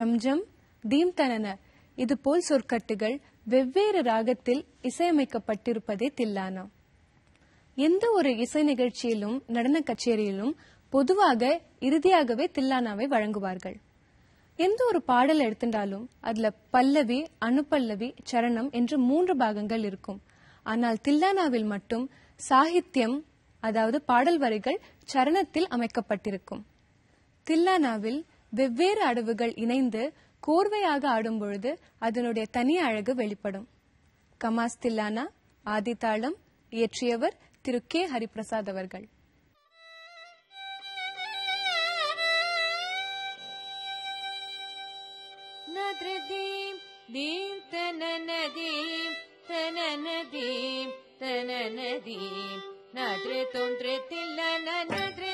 ஜம் தீம்தனன. இதுபோல் சொற்கட்டுகள் வெவ்வேறு ராகத்தில் இசையமைக்கப்பட்டிருப்பதே தில்லானா. எந்த ஒரு இசை நிகழ்ச்சியிலும் நடன கச்சேரியிலும் பொதுவாக இறுதியாகவே தில்லானாவை வழங்குவார்கள். எந்த ஒரு பாடல் எடுத்துட்டாலும் அதுல பல்லவி அனுபல்லவி சரணம் என்று மூன்று பாகங்கள் இருக்கும். ஆனால் தில்லானாவில் மட்டும் சாகித்யம் அதாவது பாடல் வரிகள் சரணத்தில் அமைக்கப்பட்டிருக்கும். தில்லானாவில் வெவ்வேறு அடவுகள் இணைந்து கோர்வையாக ஆடும்பொழுது அதனுடைய தனி அழகு வெளிப்படும். கமாஸ் தில்லானா ஆதிதாளம் இயற்றியவர் திரு கே. ஹரிபிரசாத் அவர்கள். நதிரதீம் தீம் தனநதீம் தனநதீம் தனநதீம் நதிர தோன்றத்தில்லன நதிரதீம்